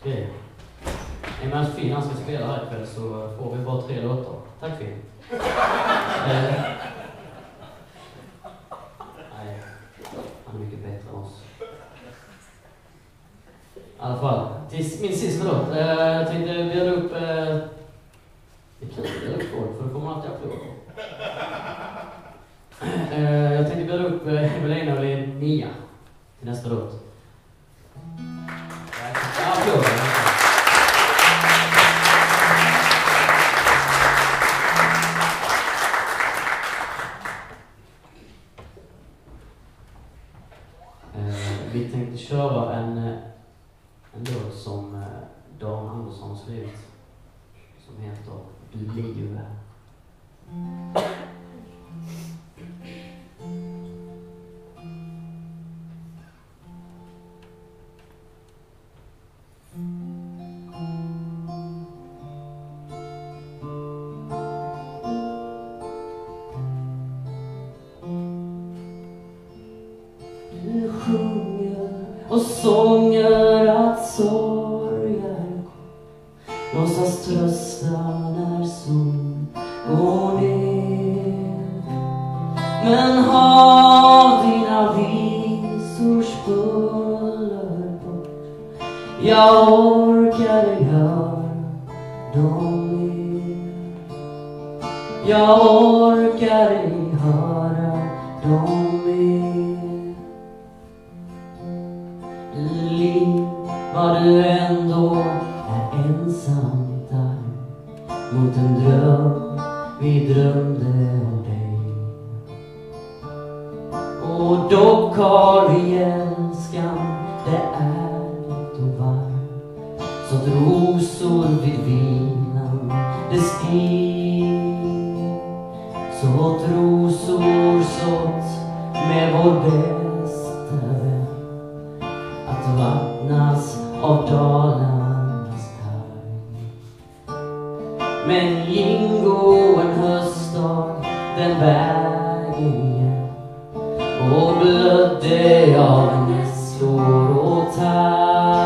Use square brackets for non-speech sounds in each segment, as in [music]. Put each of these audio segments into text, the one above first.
Okej. I och med att Finn han ska spela här ikväll så får vi bara tre låtar. Tack Finn. [laughs] eh, nej, han är mycket bättre än oss. I alla fall, till min sista låt. Eh, jag tänkte bjuda upp... Eh, det kul att bjuda upp folk, för det får man alltid applåder. Eh, jag tänkte bjuda upp Evelina och Linnea till nästa låt. Köra en, eh, en låt som eh, Dan Andersson har skrivit. Som heter Du ligger och sånger att sorgen låtsas trösta när sol går ner. Men har dina visors buller bort jag orkar ej höra dem mer. Jag orkar ej höra dem mer. Vad du ändå är ensam där. Mot en dröm vi drömde om dig. Och dock har vi älskan, det är ärligt och varmt så att rosor vid vinan det stig så att rosor sått med vår bäst en Jingo en höstdag, den vägen igen. Och blödde av nässlor och tärn.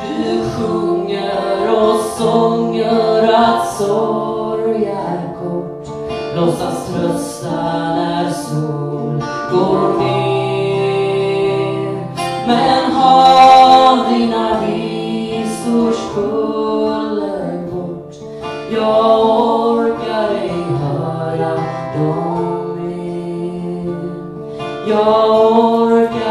Du sjunger och sånger att sorg är kort. Låtsas trösta när sol går ner. Men har dina visors skull jag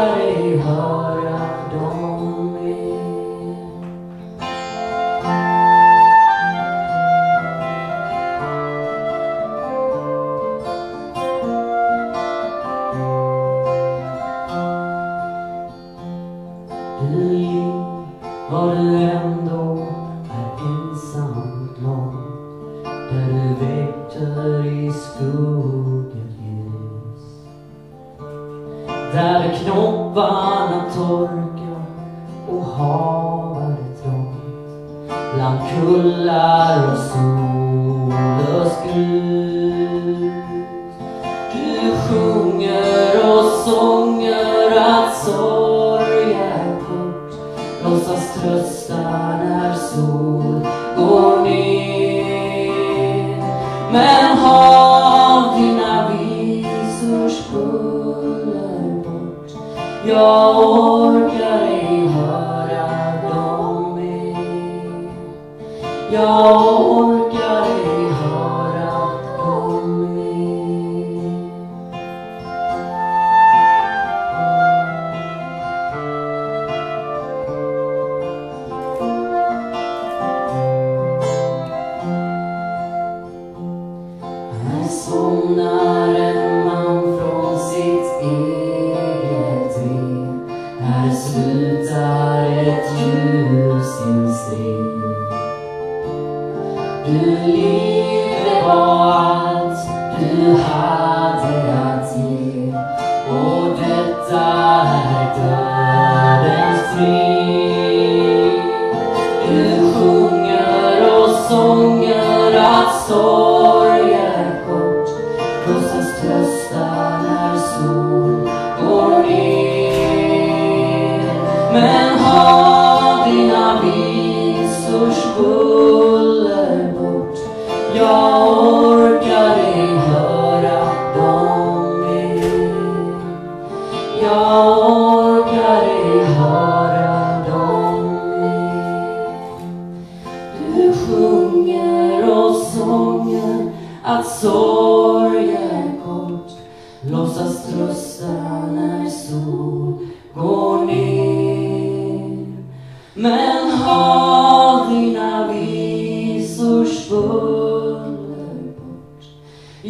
och havar är trångt bland kullar och sol och skrut. du sjunger och sånger orkar ej höra dem mer. Här somnar en man från sitt eget ve Här slutar ett ljus sin strid. Du Jag orkar ej höra dem mer. Jag orkar ej höra dem mer. Du sjunger oss sånger att sorg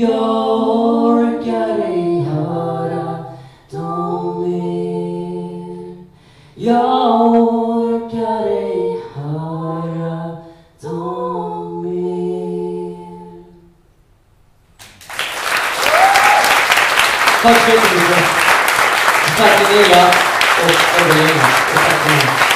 Jag orkar ej höra dem mer Jag orkar ej höra dem mer Tack så jättemycket. Tack Emilia och Evelina.